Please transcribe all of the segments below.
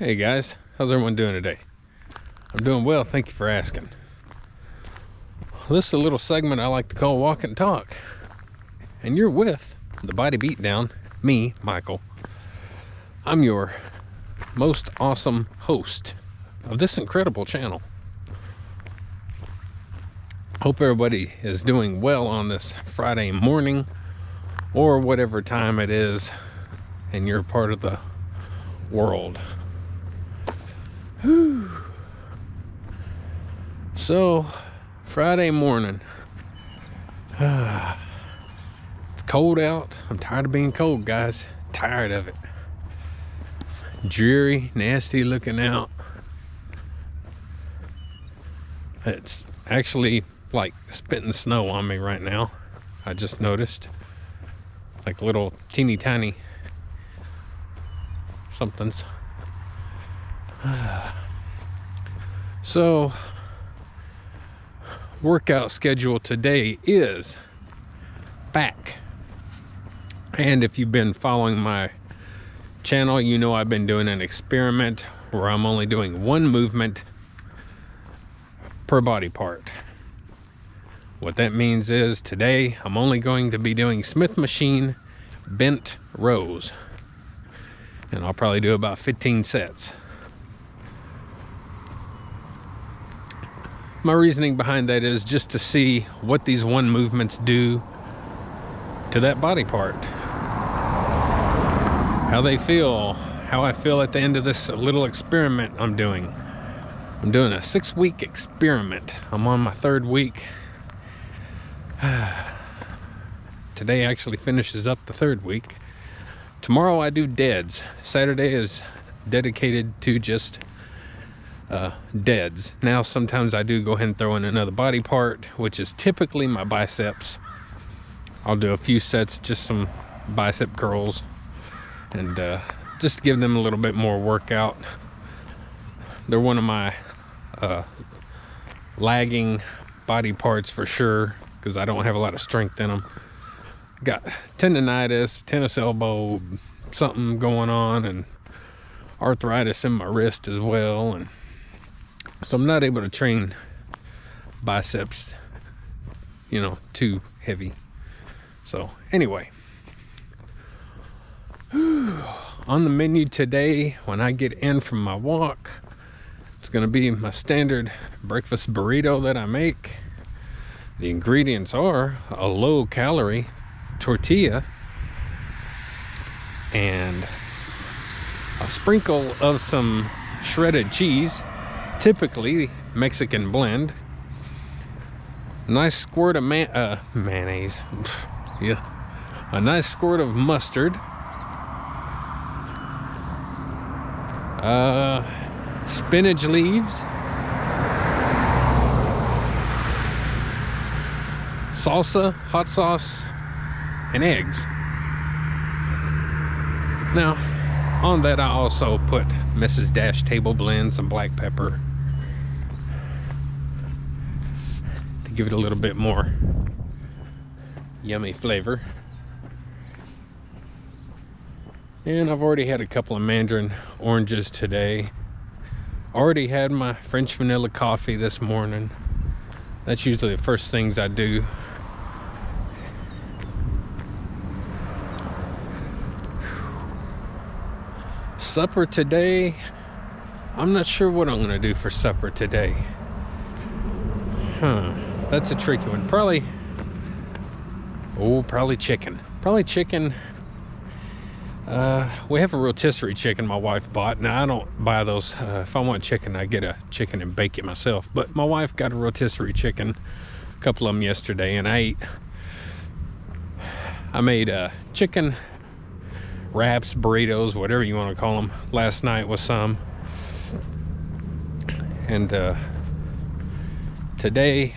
Hey guys, how's everyone doing today? I'm doing well, thank you for asking. This is a little segment I like to call Walk and Talk. And you're with the Body Beatdown, me, Michael. I'm your most awesome host of this incredible channel. Hope everybody is doing well on this Friday morning or whatever time it is and you're part of the world. Whew. So, Friday morning. it's cold out. I'm tired of being cold, guys. Tired of it. Dreary, nasty looking out. It's actually like spitting snow on me right now. I just noticed. Like little teeny tiny somethings. So, workout schedule today is back. And if you've been following my channel, you know I've been doing an experiment where I'm only doing one movement per body part. What that means is today I'm only going to be doing Smith machine bent rows. And I'll probably do about 15 sets. My reasoning behind that is just to see what these one movements do to that body part. How they feel, how I feel at the end of this little experiment I'm doing. I'm doing a six week experiment. I'm on my third week. Today actually finishes up the third week. Tomorrow I do deads. Saturday is dedicated to just uh, deads. Now sometimes I do go ahead and throw in another body part, which is typically my biceps. I'll do a few sets, just some bicep curls, and uh, just give them a little bit more workout. They're one of my uh, lagging body parts for sure, because I don't have a lot of strength in them. Got tendonitis, tennis elbow, something going on, and arthritis in my wrist as well, and so I'm not able to train biceps, you know, too heavy. So anyway, on the menu today, when I get in from my walk, it's gonna be my standard breakfast burrito that I make. The ingredients are a low calorie tortilla and a sprinkle of some shredded cheese typically Mexican blend. Nice squirt of man uh, mayonnaise. yeah. A nice squirt of mustard. Uh, spinach leaves. Salsa, hot sauce, and eggs. Now, on that I also put Mrs. Dash table blend, some black pepper, give it a little bit more yummy flavor. And I've already had a couple of mandarin oranges today. Already had my French vanilla coffee this morning. That's usually the first things I do. Supper today, I'm not sure what I'm gonna do for supper today. Huh that's a tricky one. Probably, oh, probably chicken. Probably chicken. Uh, we have a rotisserie chicken my wife bought. Now, I don't buy those. Uh, if I want chicken, I get a chicken and bake it myself. But my wife got a rotisserie chicken, a couple of them yesterday, and I ate. I made uh, chicken wraps, burritos, whatever you want to call them, last night was some. And uh, today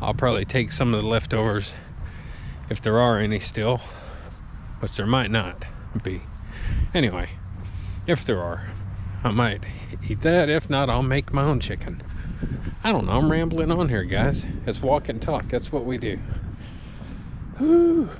I'll probably take some of the leftovers if there are any still, which there might not be. Anyway, if there are, I might eat that. If not, I'll make my own chicken. I don't know. I'm rambling on here, guys. It's walk and talk. That's what we do. Whew.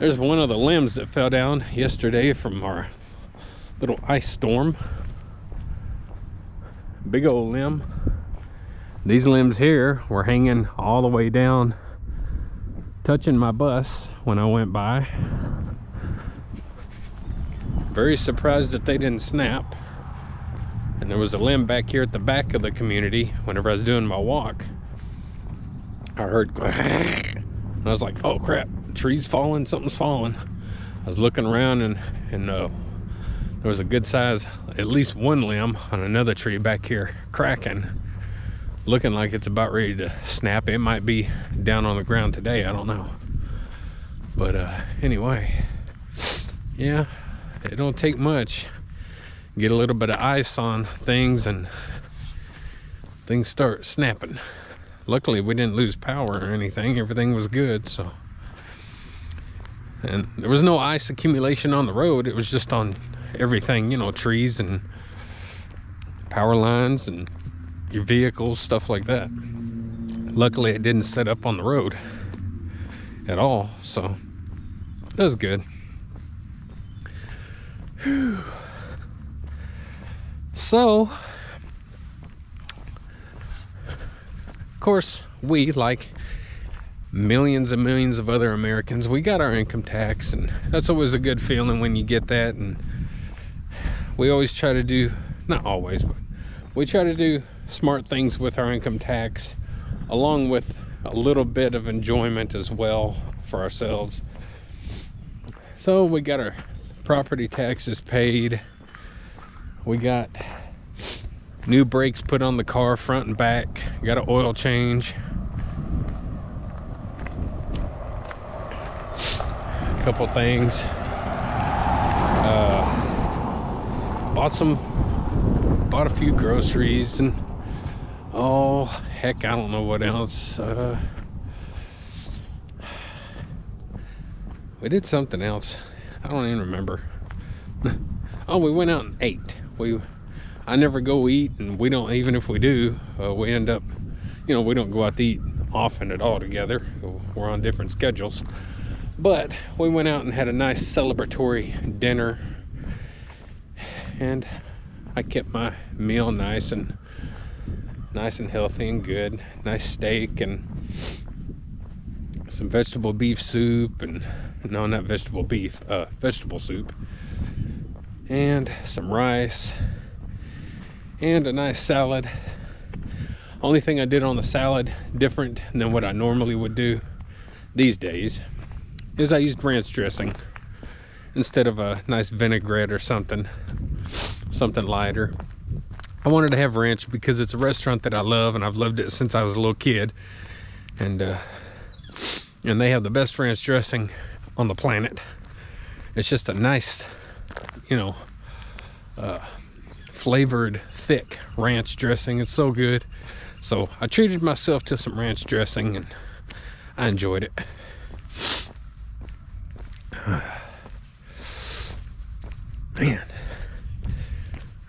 There's one of the limbs that fell down yesterday from our little ice storm. Big old limb. These limbs here were hanging all the way down, touching my bus when I went by. Very surprised that they didn't snap. And there was a limb back here at the back of the community whenever I was doing my walk. I heard, and I was like, oh crap, tree's falling, something's falling. I was looking around and, and uh, there was a good size, at least one limb on another tree back here cracking, looking like it's about ready to snap. It might be down on the ground today, I don't know. But uh, anyway, yeah, it don't take much. Get a little bit of ice on things and things start snapping. Luckily, we didn't lose power or anything. Everything was good, so. And there was no ice accumulation on the road. It was just on everything, you know, trees and power lines and your vehicles, stuff like that. Luckily, it didn't set up on the road at all, so that was good. Whew. So, of course, we, like millions and millions of other Americans, we got our income tax, and that's always a good feeling when you get that. And we always try to do not always but we try to do smart things with our income tax along with a little bit of enjoyment as well for ourselves. So we got our property taxes paid. We got new brakes put on the car front and back. Got an oil change. A couple things. Uh, bought some bought a few groceries and oh heck i don't know what else uh, we did something else. I don't even remember. Oh we went out and ate. We i never go eat and we don't even if we do uh, we end up you know we don't go out to eat often at all together. We're on different schedules. But we went out and had a nice celebratory dinner. And I kept my meal nice and nice and healthy and good. Nice steak and some vegetable beef soup and no, not vegetable beef, uh, vegetable soup and some rice and a nice salad. Only thing I did on the salad different than what I normally would do these days is I used ranch dressing instead of a nice vinaigrette or something something lighter i wanted to have ranch because it's a restaurant that i love and i've loved it since i was a little kid. And uh and they have the best ranch dressing on the planet. It's just a nice you know uh flavored thick ranch dressing. It's so good. So i treated myself to some ranch dressing and i enjoyed it. Man.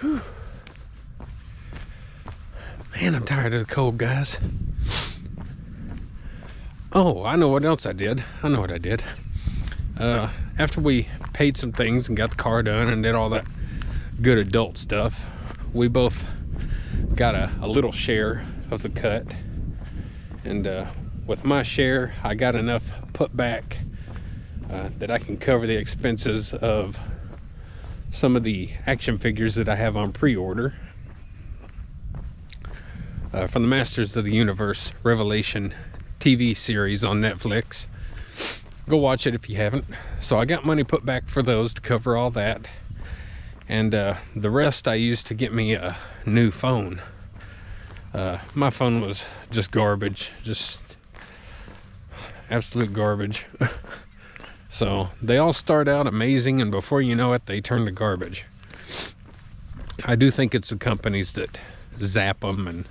Whew. Man, I'm tired of the cold, guys. Oh, I know what else I did. I know what I did. Uh, after we paid some things and got the car done and did all that good adult stuff, we both got a, a little share of the cut. And uh, with my share, I got enough put back uh, that I can cover the expenses of some of the action figures that I have on pre-order uh, from the Masters of the Universe Revelation TV series on Netflix. Go watch it if you haven't. So I got money put back for those to cover all that. And uh, the rest I used to get me a new phone. Uh, my phone was just garbage, just absolute garbage. So they all start out amazing, and before you know it, they turn to garbage. I do think it's the companies that zap them and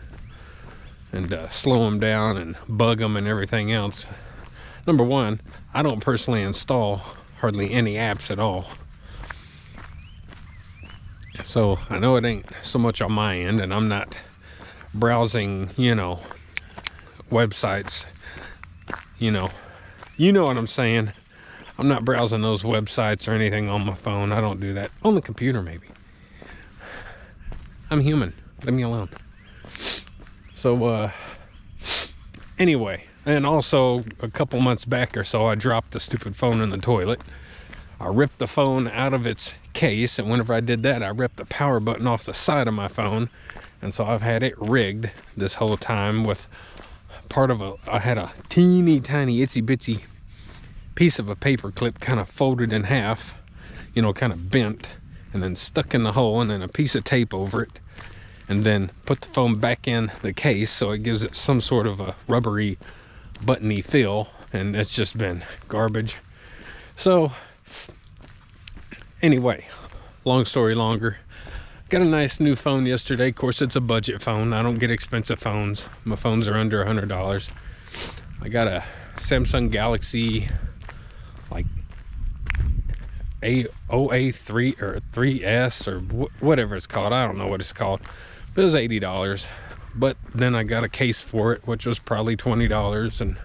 and uh, slow them down and bug them and everything else. Number one, I don't personally install hardly any apps at all. So I know it ain't so much on my end, and I'm not browsing, you know, websites. You know, you know what I'm saying I'm not browsing those websites or anything on my phone. I don't do that. On the computer, maybe. I'm human. Leave me alone. So, uh, anyway, and also a couple months back or so, I dropped the stupid phone in the toilet. I ripped the phone out of its case, and whenever I did that, I ripped the power button off the side of my phone. And so I've had it rigged this whole time with part of a, I had a teeny tiny itsy bitsy piece of a paper clip kind of folded in half, you know, kind of bent, and then stuck in the hole, and then a piece of tape over it, and then put the phone back in the case so it gives it some sort of a rubbery, buttony feel, and it's just been garbage. So, anyway, long story longer. Got a nice new phone yesterday. Of course, it's a budget phone. I don't get expensive phones. My phones are under a hundred dollars. I got a Samsung Galaxy like a OA3 or 3S or wh whatever it's called. I don't know what it's called. It was $80. But then I got a case for it, which was probably $20 and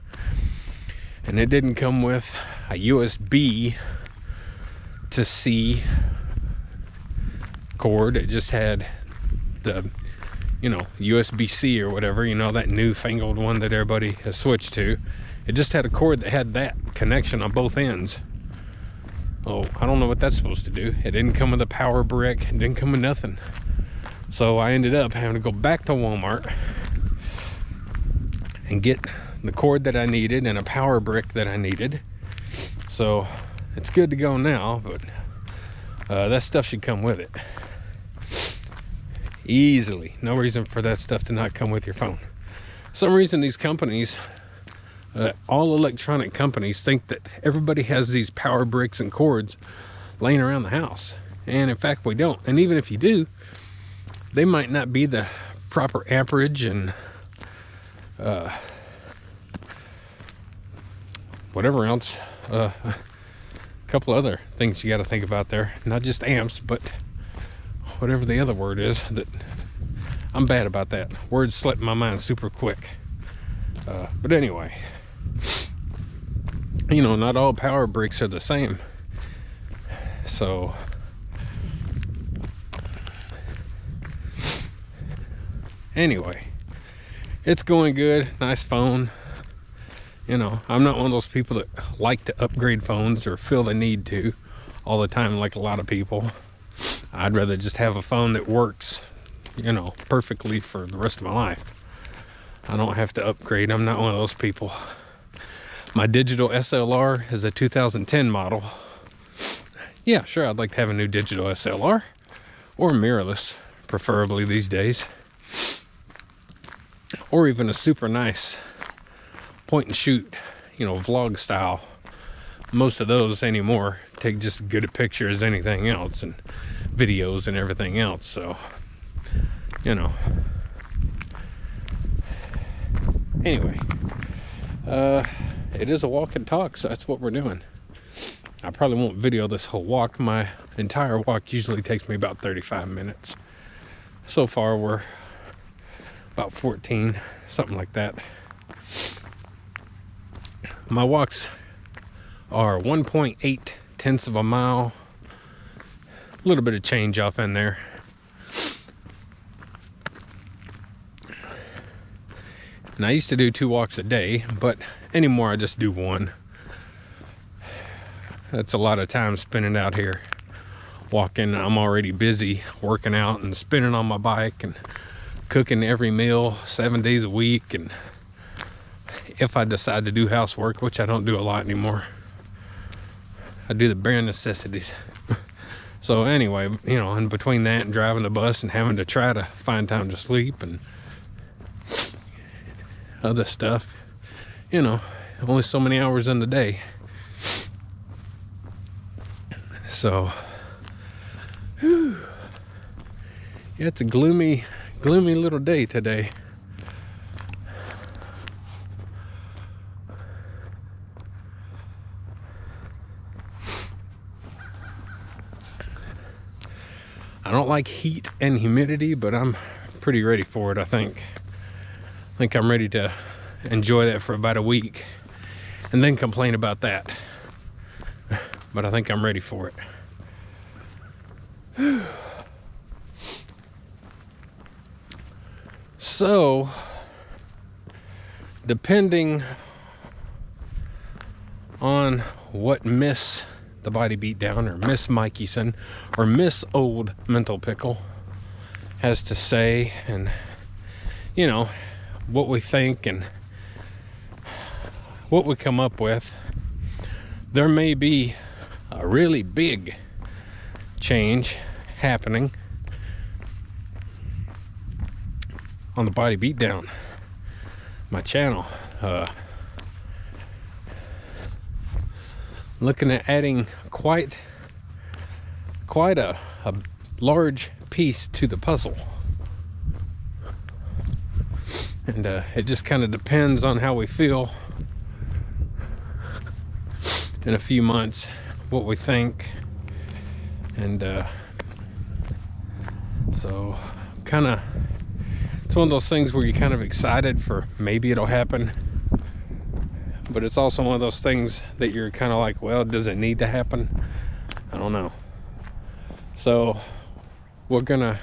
and it didn't come with a USB to C cord. It just had the, you know, USB-C or whatever, you know, that newfangled one that everybody has switched to. It just had a cord that had that connection on both ends. Oh, I don't know what that's supposed to do. It didn't come with a power brick. It didn't come with nothing. So I ended up having to go back to Walmart and get the cord that I needed and a power brick that I needed. So it's good to go now, but uh, that stuff should come with it. Easily. No reason for that stuff to not come with your phone. Some reason these companies uh, all electronic companies think that everybody has these power bricks and cords laying around the house. And in fact we don't. And even if you do they might not be the proper amperage and uh, whatever else uh, a couple other things you got to think about there. Not just amps but whatever the other word is that I'm bad about that. Words slip my mind super quick. Uh, but anyway you know not all power bricks are the same. So anyway it's going good nice phone you know i'm not one of those people that like to upgrade phones or feel the need to all the time like a lot of people I'd rather just have a phone that works, you know, perfectly for the rest of my life. I don't have to upgrade. I'm not one of those people. My digital SLR is a 2010 model. Yeah, sure, I'd like to have a new digital SLR or mirrorless, preferably these days. Or even a super nice point and shoot, you know, vlog style. Most of those anymore take just as good a picture as anything else. And videos and everything else. So, you know. Anyway, uh, it is a walk and talk, so that's what we're doing. I probably won't video this whole walk. My entire walk usually takes me about 35 minutes. So far, we're about 14, something like that. My walks are 1.8 tenths of a mile a little bit of change off in there. And I used to do two walks a day, but anymore I just do one. That's a lot of time spending out here walking. I'm already busy working out and spinning on my bike and cooking every meal seven days a week. And if I decide to do housework, which I don't do a lot anymore, I do the bare necessities. So anyway, you know, in between that and driving the bus and having to try to find time to sleep and other stuff, you know, only so many hours in the day. So, whew, yeah, it's a gloomy, gloomy little day today. I don't like heat and humidity, but I'm pretty ready for it, I think. I think I'm ready to enjoy that for about a week and then complain about that. but I think I'm ready for it. So, depending on what Miss the Body Beat Down or Miss Mikieson or Miss Old Mental Pickle has to say and you know what we think and what we come up with there may be a really big change happening on the body beatdown. My channel uh, looking at adding quite quite a, a large piece to the puzzle. And uh, it just kind of depends on how we feel in a few months what we think. And uh, so kind of it's one of those things where you're kind of excited for maybe it'll happen but it's also one of those things that you're kind of like well does it need to happen? I don't know. So we're gonna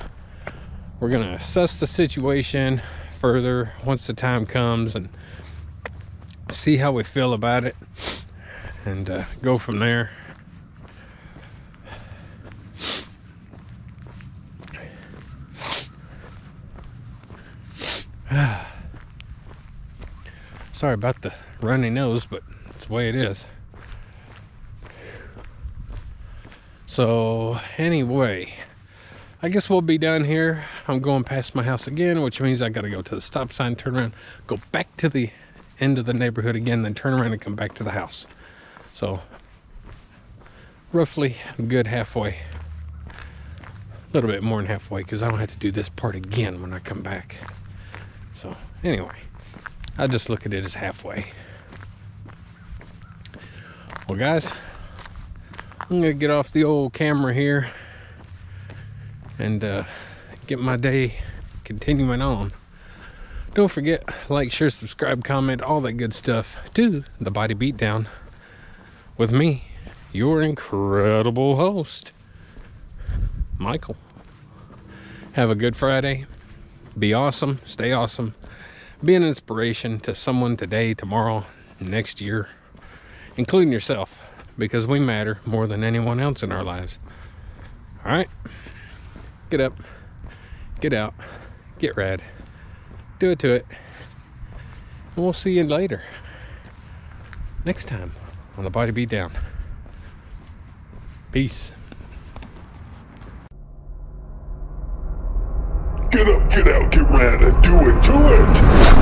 we're gonna assess the situation further once the time comes and see how we feel about it and uh, go from there sorry about the runny nose but it's the way it is so anyway I guess we'll be done here. I'm going past my house again, which means I got to go to the stop sign, turn around, go back to the end of the neighborhood again, then turn around and come back to the house. So, roughly good halfway. A little bit more than halfway because I don't have to do this part again when I come back. So, anyway, I just look at it as halfway. Well, guys, I'm to get off the old camera here and uh, get my day continuing on. Don't forget, like, share, subscribe, comment, all that good stuff to the Body Beatdown with me, your incredible host, Michael. Have a good Friday. Be awesome. Stay awesome. Be an inspiration to someone today, tomorrow, next year, including yourself, because we matter more than anyone else in our lives. All right get up, get out, get rad, do it to it. And we'll see you later. Next time on the Body Beat Down. Peace. Get up, get out, get rad, and do it to it!